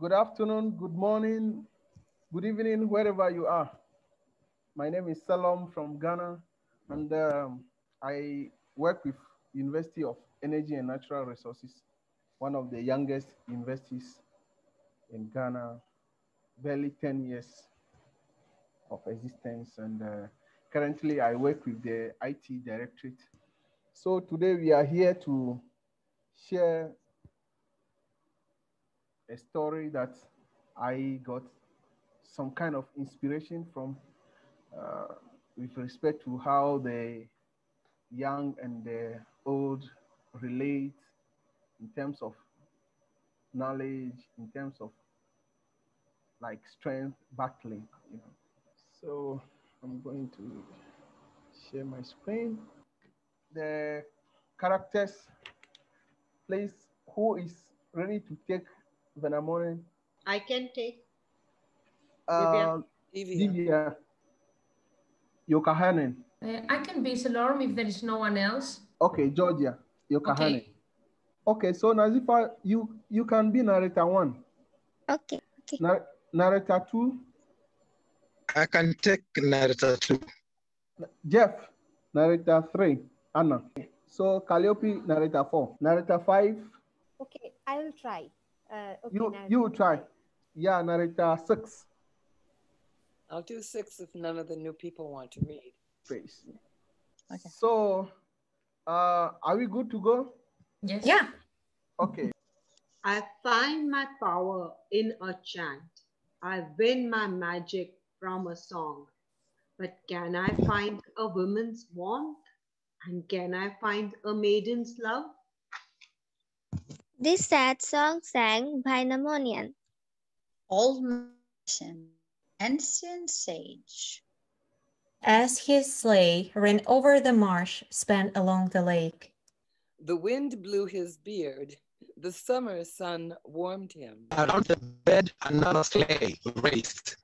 good afternoon, good morning, good evening, wherever you are. My name is Selorm from Ghana, and um, I work with University of Energy and Natural Resources, one of the youngest universities in Ghana, barely 10 years of existence. And uh, currently I work with the IT Directorate. So today we are here to share a story that I got some kind of inspiration from uh, with respect to how the young and the old relate in terms of knowledge, in terms of like strength battling, you know. So I'm going to share my screen. The characters, please, who is ready to take Venamorin? I can take. Uh, Divya. Yokahanen. Uh, I can be Selorm if there is no one else. Okay, Georgia. Yokahanen. Okay. Okay, so Nazifa, you you can be narrator one. Okay. Okay. Nar- narrator two, I can take narrator two. Jeff, narrator three, Anna. So Calliope, narrator four. Narrator five, Okay, I will try. Uh, okay, you now- you try. Yeah, narrator six, I'll do six if none of the new people want to read. please. Okay. So, uh, are we good to go? Yes. Yeah. Okay. I find my power in a chant. I win my magic from a song. But can I find a woman's warmth? And can I find a maiden's love? This sad song sang by Namonian. Old magician, ancient sage. As his sleigh ran over the marsh spanned along the lake, The wind blew his beard. The summer sun warmed him. Around the bed, another sleigh raced.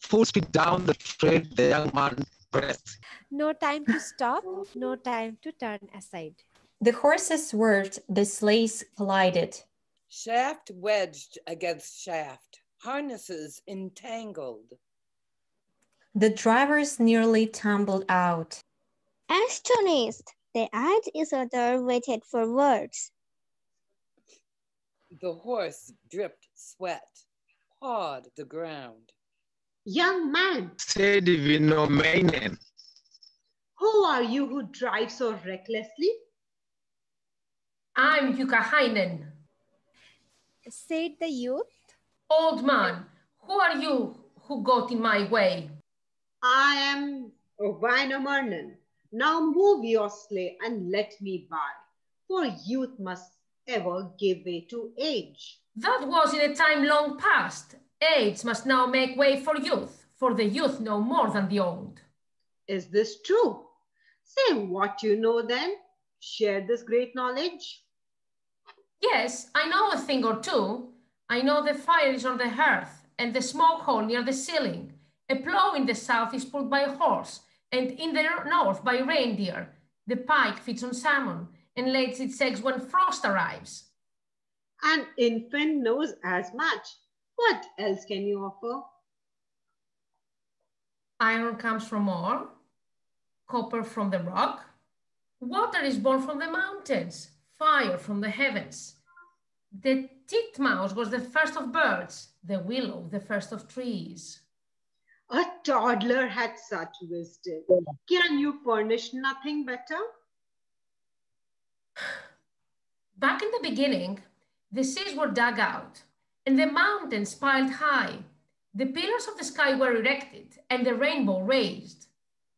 Full speed down the trail, the young man pressed. No time to stop, no time to turn aside. The horses swerved, the sleighs collided. Shaft wedged against shaft, harnesses entangled. The drivers nearly tumbled out. Astonished, they eyed each other, waited for words. The horse dripped sweat, pawed the ground. Young man, Said Vinomainen, who are you who drive so recklessly? I'm Yukahainen. Said the youth. Old man, who are you who got in my way? I am Vainamarnan. Now move your sleigh and let me by, for youth must ever give way to age. That was in a time long past. Age must now make way for youth, for the youth know more than the old. Is this true? Say what you know then. Share this great knowledge. Yes, I know a thing or two. I know the fire is on the hearth, and the smoke hole near the ceiling. A plow in the south is pulled by a horse, and in the north by reindeer. The pike feeds on salmon and lays its eggs when frost arrives. An infant knows as much. What else can you offer? Iron comes from ore, copper from the rock, water is born from the mountains, fire from the heavens. The titmouse was the first of birds, the willow the first of trees. A toddler had such wisdom. Can you furnish nothing better? Back in the beginning, the seas were dug out and the mountains piled high. The pillars of the sky were erected and the rainbow raised.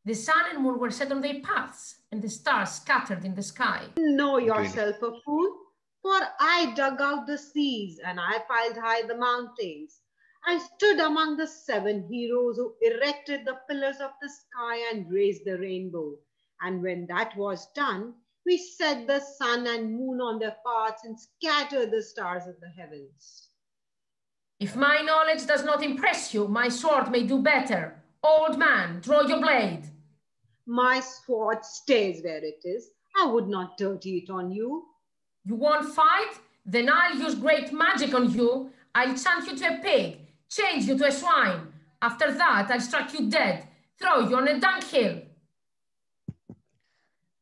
The sun and moon were set on their paths and the stars scattered in the sky. Know yourself a fool, for I dug out the seas and I piled high the mountains. I stood among the seven heroes who erected the pillars of the sky and raised the rainbow. And when that was done, we set the sun and moon on their paths and scattered the stars of the heavens. If my knowledge does not impress you, my sword may do better. Old man, draw your blade. My sword stays where it is. I would not dirty it on you. You won't fight? Then I'll use great magic on you. I'll chant you to a pig, change you to a swine. After that, I'll strike you dead, throw you on a dunghill.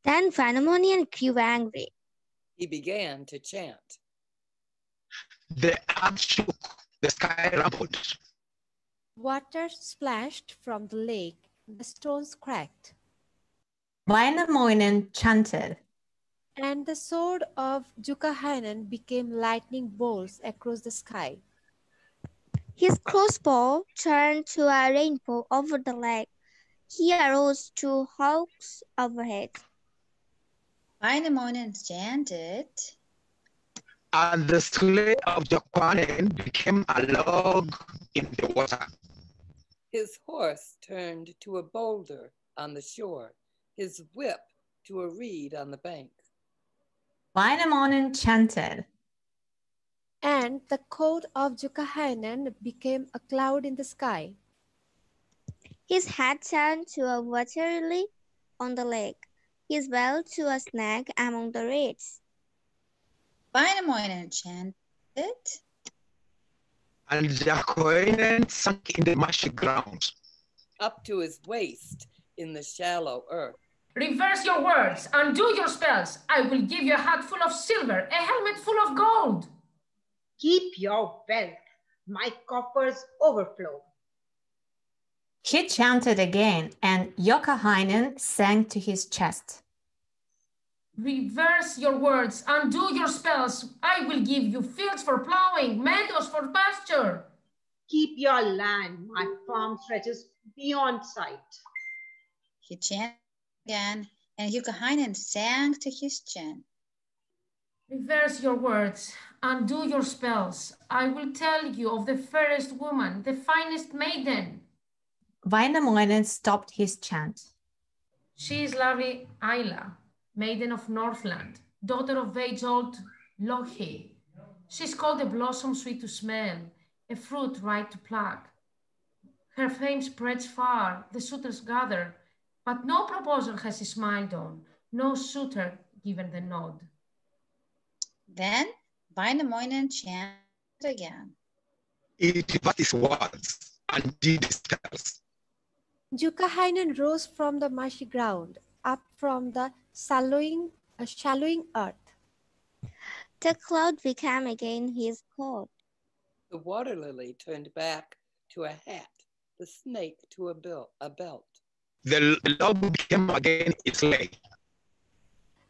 Then Wainamoinen grew angry. He began to chant. The earth shook, the sky rumbled. Water splashed from the lake. The stones cracked. Wainamoinen chanted. And the sword of Jukahainen became lightning bolts across the sky. His crossbow turned to a rainbow over the lake. He arose to hawks overhead. Wainamoinen chanted. And the sleigh of Jokwanen became a log in the water. His horse turned to a boulder on the shore, his whip to a reed on the bank. Wainamoinen chanted. And the coat of Jukahainen became a cloud in the sky. His hat turned to a water lily on the lake. His bell to a snake among the reeds. Wainamoinen chanted. And Jokwanen sank in the marshy ground. Up to his waist in the shallow earth. Reverse your words, undo your spells. I will give you a hat full of silver, a helmet full of gold. Keep your wealth. My coffers overflow. He chanted again, and Youkahainen sank to his chest. Reverse your words, undo your spells. I will give you fields for plowing, meadows for pasture. Keep your land. My farm stretches beyond sight. He chanted again, and Youkahainen sank to his chin. Reverse your words, undo your spells. I will tell you of the fairest woman, the finest maiden. Wainamoinen stopped his chant. She is lovely Isla, maiden of Northland, daughter of age-old Louhi. She's called a blossom sweet to smell, a fruit ripe to pluck. Her fame spreads far, the suitors gather, but no proposal has he smiled on, no suitor given the nod. Then Wainamoinen chanted again. It but his words and did spells. Jukahainen rose from the marshy ground, up from the shallowing, uh, shallowing earth. The cloud became again his coat. The water lily turned back to a hat, the snake to a, bill, a belt. The log became again its leg.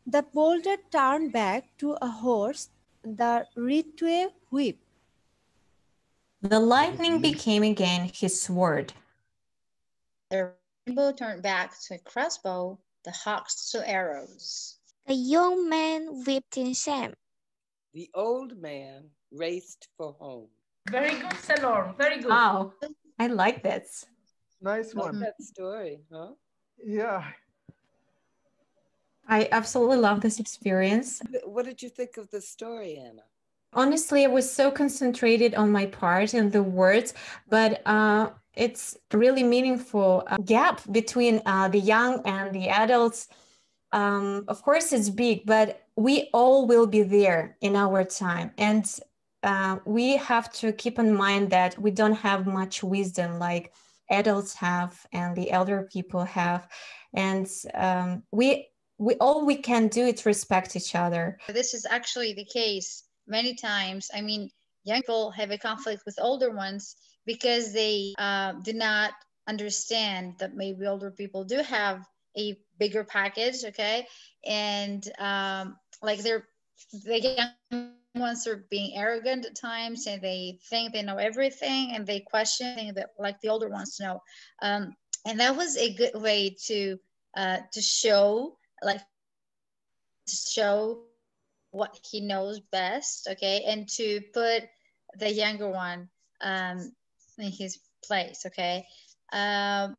The boulder turned back to a horse, the reed to a whip. The lightning became again his sword. The rainbow turned back to a crossbow, the hawks to arrows. The young man wept in shame. The old man raced for home. Very good, Salor, very good. Wow, I like this. Nice Love one. that story, huh? Yeah. I absolutely love this experience. What did you think of the story, Anna? Honestly, I was so concentrated on my part and the words, but uh, it's really meaningful uh, gap between uh, the young and the adults. Um, of course, it's big, but we all will be there in our time, and uh, we have to keep in mind that we don't have much wisdom like adults have and the elder people have, and um, we we all we can do is respect each other. This is actually the case many times. I mean, young people have a conflict with older ones because they uh, do not understand that maybe older people do have a bigger package, okay? And um, like they're the young ones are being arrogant at times and they think they know everything and they question that like the older ones know. Um, and that was a good way to uh, to show like to show what he knows best okay and to put the younger one um in his place okay um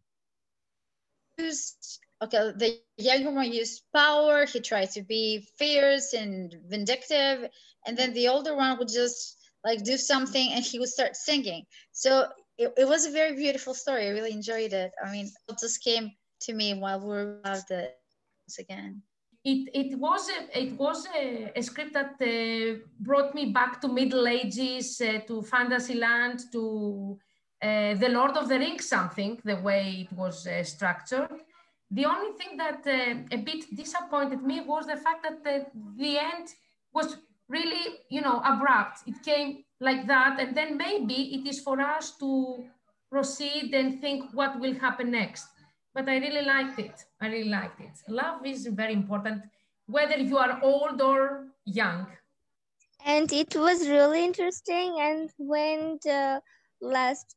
used- okay the younger one used power he tried to be fierce and vindictive and then the older one would just like do something and he would start singing. So it, it was a very beautiful story. I really enjoyed it. I mean it just came to me while we were about this again. It, it was a, it was a, a script that uh, brought me back to Middle Ages, uh, to Fantasyland, to uh, the Lord of the Rings something, the way it was uh, structured. The only thing that uh, a bit disappointed me was the fact that the, the end was really, you know, abrupt. It came like that, and then maybe it is for us to proceed and think what will happen next but I really liked it. I really liked it. Love is very important, whether you are old or young. And it was really interesting. And when the last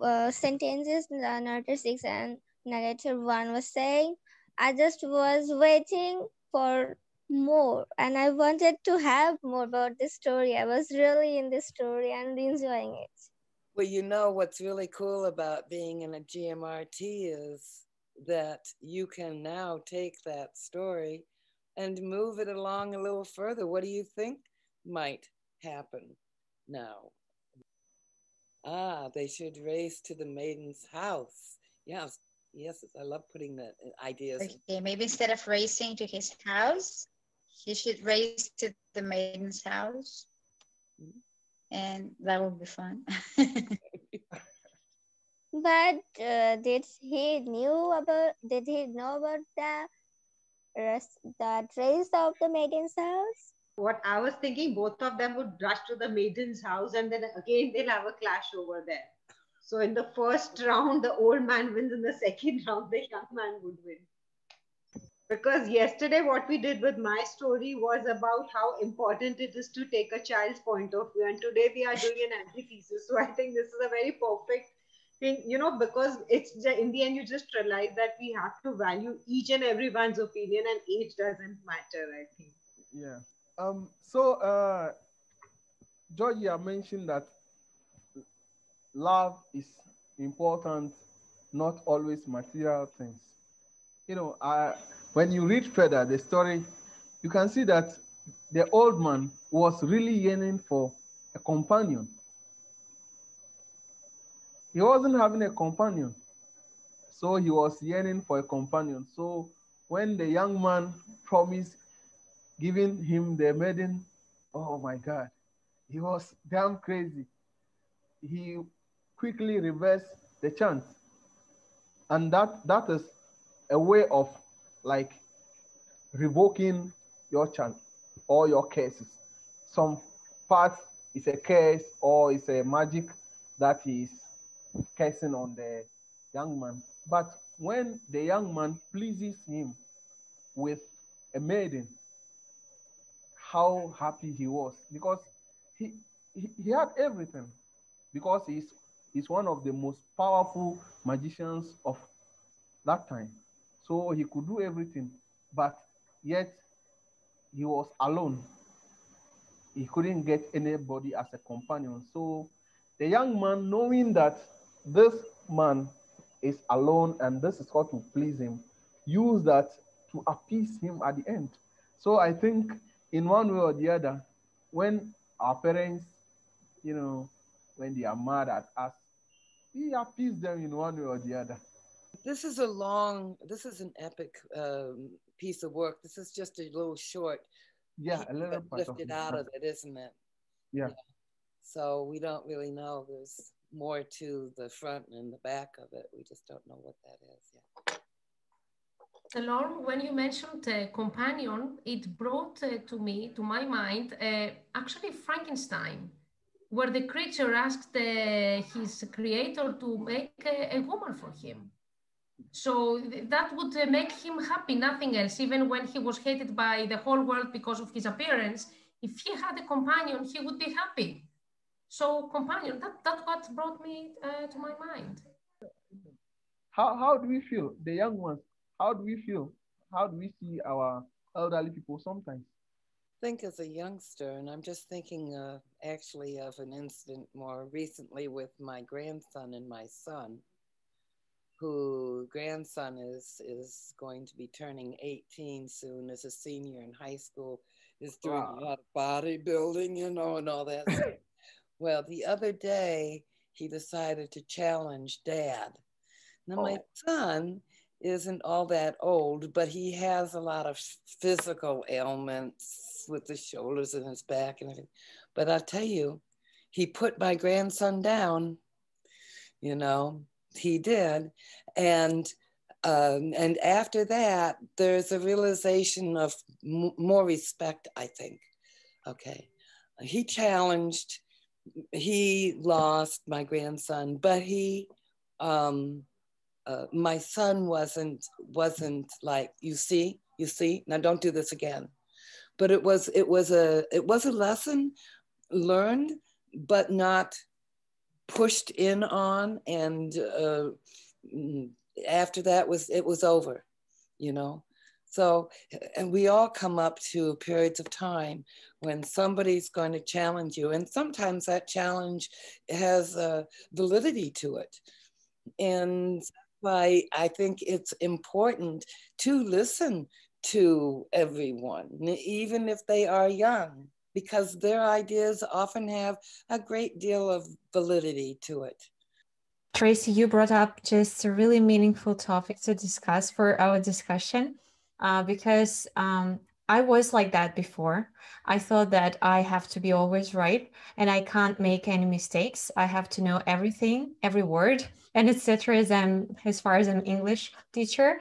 uh, sentences, the narrator six and narrator one was saying, I just was waiting for more and I wanted to have more about this story. I was really in this story and enjoying it. Well, you know what's really cool about being in a GMRT is that you can now take that story and move it along a little further. What do you think might happen now? Ah, they should race to the maiden's house. Yes, yes, I love putting the ideas. Okay, maybe instead of racing to his house, he should race to the maiden's house. Mm-hmm and that would be fun. but uh, did he knew about? Did he know about the rest, the trace of the maiden's house? What I was thinking, both of them would rush to the maiden's house, and then again they'll have a clash over there. So in the first round, the old man wins. In the second round, the young man would win. Because yesterday what we did with my story was about how important it is to take a child's point of view. And today we are doing an antithesis so i think this is a very perfect thing you know because it's in the end you just realize that we have to value each and everyone's opinion and age doesn't matter i think. Yeah. Um so uh georgia mentioned that love is important not always material things you know i when you read further the story, you can see that the old man was really yearning for a companion. He wasn't having a companion, so he was yearning for a companion. So when the young man promised giving him the maiden, oh my God, he was damn crazy. He quickly reverse the chance. And that, that is a way of like revoking your chant or your curses. Some parts is a curse or it's a magic that is cursing on the young man. But when the young man pleases him with a maiden, how happy he was because he, he, he had everything because he's, he's one of the most powerful magicians of that time. So he could do everything, but yet he was alone. He couldn't get anybody as a companion. So the young man, knowing that this man is alone and this is what will please him, use that to appease him at the end. So I think in one way or the other, when our parents, you know, when they are mad at us, we appease them in one way or the other. This is a long, this is an epic um, piece of work. This is just a little short. Yeah, a little lifted out of it, isn't it? Yeah. yeah. So we don't really know. There's more to the front and the back of it. We just don't know what that is. Yeah. Lorne, when you mentioned uh, companion, it brought uh, to me, to my mind, uh, actually Frankenstein, where the creature asked uh, his creator to make a, a woman for him. So that would uh, make him happy, nothing else. Even when he was hated by the whole world because of his appearance, if he had a companion, he would be happy. So companion, that, that's what brought me uh, to my mind. How, how do we feel, the young ones, how do we feel? How do we see our elderly people sometimes? think as a youngster, and I'm just thinking uh, actually of an incident more recently with my grandson and my son who grandson is is going to be turning 18 soon as a senior in high school is doing wow. a lot of bodybuilding you know and all that well the other day he decided to challenge dad now oh. my son isn't all that old, but he has a lot of physical ailments with his shoulders and his back and everything. But I'll tell you, he put my grandson down, you know, he did. And um, and after that, there's a realization of m- more respect, I think. Okay. He challenged, he lost my grandson, but he, um, uh, my son wasn't wasn't like you see you see now don't do this again but it was it was a it was a lesson learned but not pushed in on and uh, after that was it was over you know? So and we all come up to periods of time when somebody's going to challenge you and sometimes that challenge has a validity to it. And why i think it's important to listen to everyone even if they are young because their ideas often have a great deal of validity to it Tracy, you brought up just a really meaningful topic to discuss for our discussion uh, because um, I was like that before. I thought that I have to be always right and I can't make any mistakes. I have to know everything, every word, and etc. As I'm as far as an English teacher.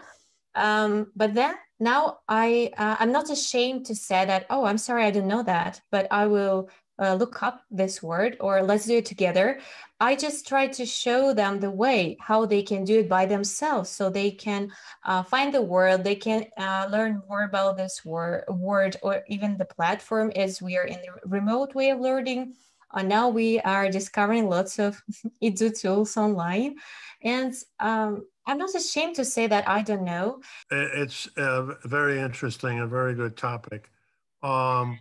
Um, but then now I uh, I'm not ashamed to say that. Oh, I'm sorry, I didn't know that, but I will uh, look up this word or let's do it together. I just try to show them the way how they can do it by themselves so they can uh, find the word, they can uh, learn more about this word, word or even the platform as we are in the remote way of learning. Uh, now we are discovering lots of Edu tools online. And um, I'm not ashamed to say that I don't know. It's a very interesting, a very good topic. Um,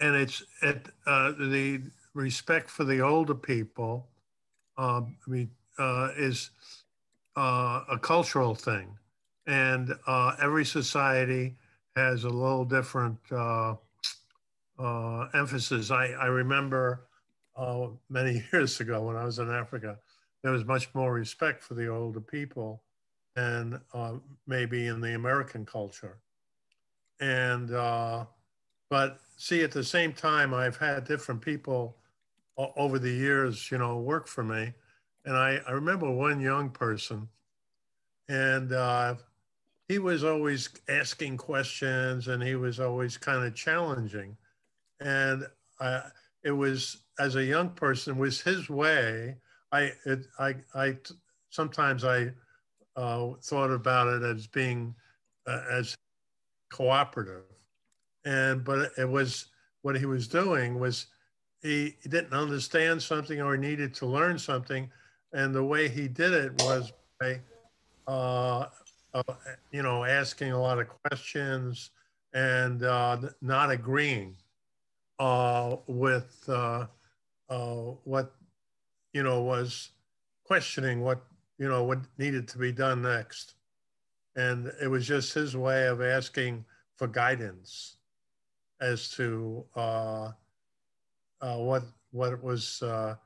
and it's it uh, the respect for the older people. Uh, I mean, uh, is uh, a cultural thing, and uh, every society has a little different uh, emphasis. I I remember many years ago when I was in Africa, there was much more respect for the older people than maybe in the American culture, and but see, at the same time, I've had different people over the years, you know, work for me. And I, I remember one young person, and uh, he was always asking questions and he was always kind of challenging. And I, it was, as a young person, was his way. I, it, I, I, sometimes I uh, thought about it as being uh, as cooperative. And but it was what he was doing was he, he didn't understand something or needed to learn something. And the way he did it was by uh, uh, you know asking a lot of questions and uh, not agreeing uh, with what you know was questioning what you know what needed to be done next and it was just his way of asking for guidance as to uh, uh, what what it was, uh,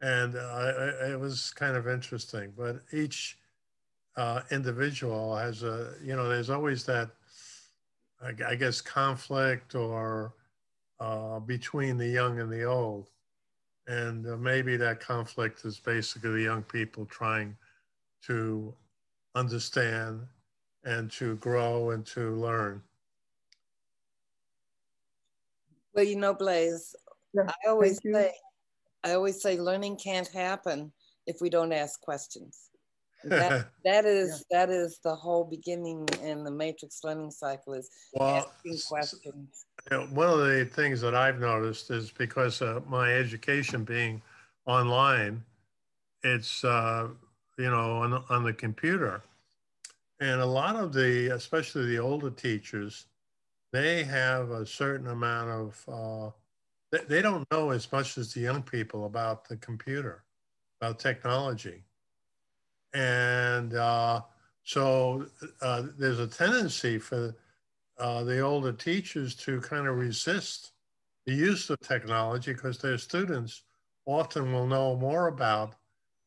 and it was kind of interesting. But each uh, individual has a you know there's always that I guess conflict or uh, between the young and the old, and uh, maybe that conflict is basically the young people trying to understand and to grow and to learn. Well, you know, Blaze, yeah, I always say, I always say, learning can't happen if we don't ask questions. That, that is yeah. that is the whole beginning in the matrix learning cycle is well, asking questions. one of the things that I've noticed is because of my education being online, it's uh, you know on, on the computer, and a lot of the, especially the older teachers, they have a certain amount of uh, they, they don't know as much as the young people about the computer about technology and uh, so uh, there's a tendency for uh, the older teachers to kind of resist the use of technology because their students often will know more about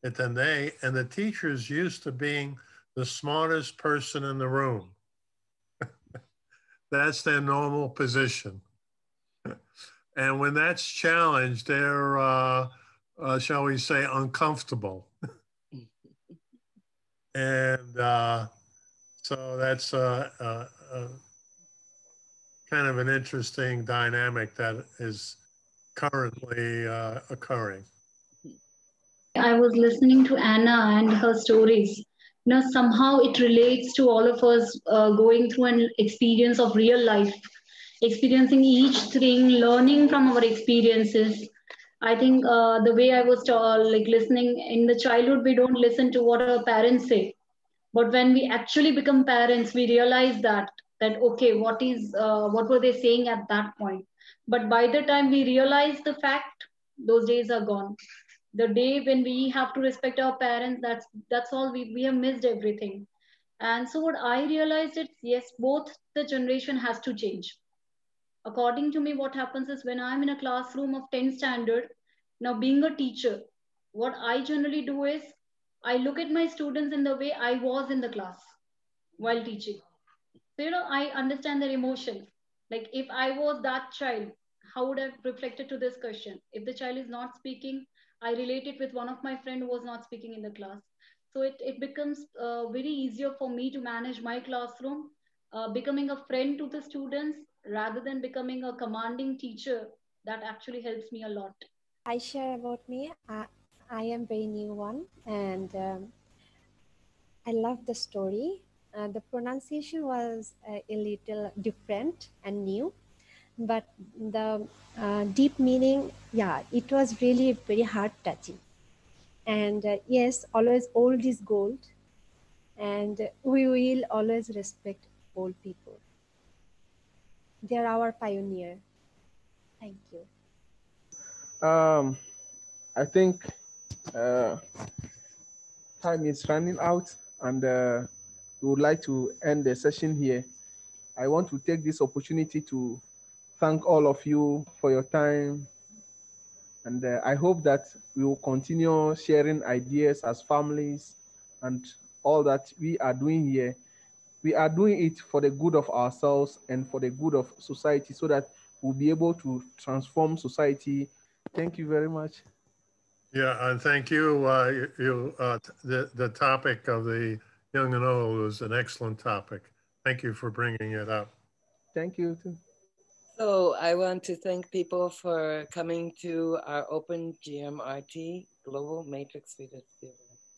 it than they and the teachers used to being the smartest person in the room. that's their normal position. and when that's challenged, they're, uh, uh, shall we say, uncomfortable. And uh, so that's uh, uh, uh, kind of an interesting dynamic that is currently occurring. I was listening to Anna and her stories. You know, somehow it relates to all of us going through an experience of real life, experiencing each thing, learning from our experiences. I think uh, the way I was uh, like listening in the childhood, we don't listen to what our parents say, but when we actually become parents, we realize that that okay, what is uh, what were they saying at that point? But by the time we realize the fact, those days are gone. The day when we have to respect our parents that's that's all we, we have missed everything. And so what i realized is yes both the generation has to change according to me what happens is when i'm in a classroom of 10 standard now being a teacher what i generally do is i look at my students in the way i was in the class while teaching. So you know i understand their emotions like if i was that child how would i have reflected to this question? If the child is not speaking I relate it with one of my friend who was not speaking in the class. So it, it becomes uh, very easier for me to manage my classroom, uh, becoming a friend to the students rather than becoming a commanding teacher. That actually helps me a lot. I share about me. I, I am very new one and um, I love the story. Uh, the pronunciation was uh, a little different and new but the uh, deep meaning yeah it was really very heart touching and uh, yes always old is gold and we will always respect old people they're our pioneer thank you um i think uh, time is running out and uh, we would like to end the session here i want to take this opportunity to thank all of you for your time. And uh, I hope that we will continue sharing ideas as families and all that we are doing here. We are doing it for the good of ourselves and for the good of society so that we'll be able to transform society. Thank you very much. Yeah, and thank you. Uh, you, you uh, the, the topic of the young and old was an excellent topic. Thank you for bringing it up. Thank you. Too. So I want to thank people for coming to our open GMRT Global Matrix Reader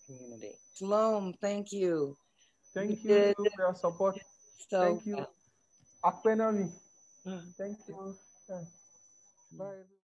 community. Shalom, thank you. Thank you for your support. So, Thank you. Akpenali. Hmm. Thank you. Bye.